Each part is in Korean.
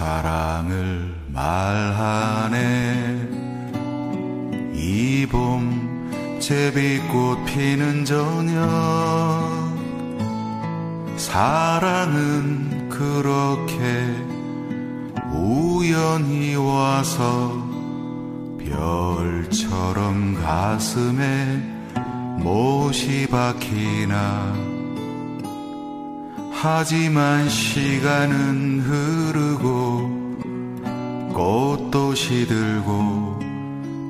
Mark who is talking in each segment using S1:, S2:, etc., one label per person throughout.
S1: 사랑을 말하네. 이 봄 제비꽃 피는 저녁. 사랑은 그렇게 우연히 와서 별처럼 가슴에 못이 박히나. 하지만 시간은 흐르고 꽃도 시들고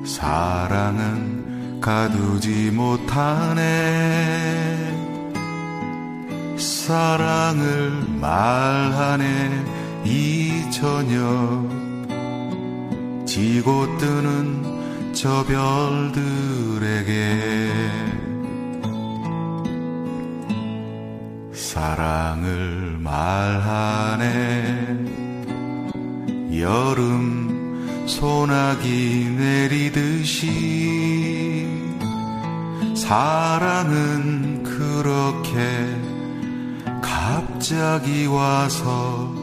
S1: 사랑은 가두지 못하네. 사랑을 말하네 이 저녁. 지고 뜨는 저 별들에게. 사랑을 말하네. 여름 소나기 내리듯이 사랑은 그렇게 갑자기 와서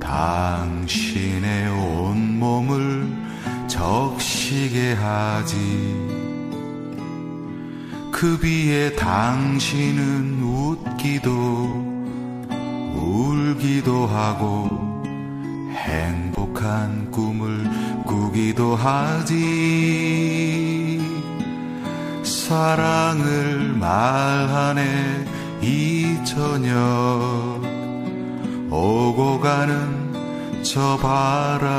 S1: 당신의 온몸을 적시게 하지. 그 비에 당신은 웃기도 울기도 하고 행 복한 꿈을 꾸기도 하지. 사랑을 말하네 이 저녁. 오고 가는 저 바람에게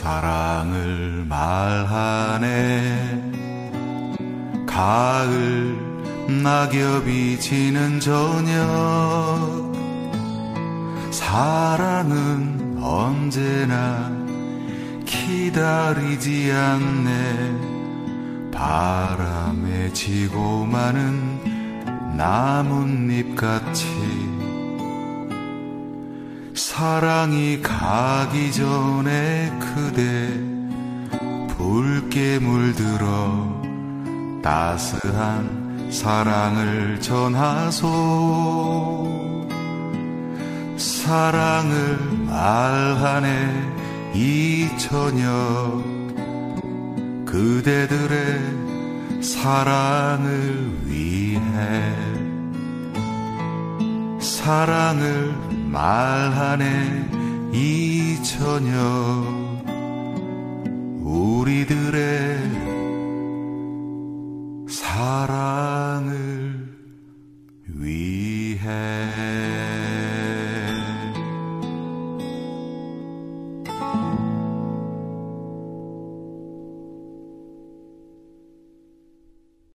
S1: 사랑을 말하네. 가을 낙엽이 지는 저녁. 사랑은 언제나 기다리지 않네. 바람에 지고 마는 나뭇잎 같이 사랑이 가기 전에 그대 붉게 물들어 따스한 사랑을 전하소. 사랑을 말하네 이 저녁 그대들의 사랑을 위해 사랑을 말하네 이 저녁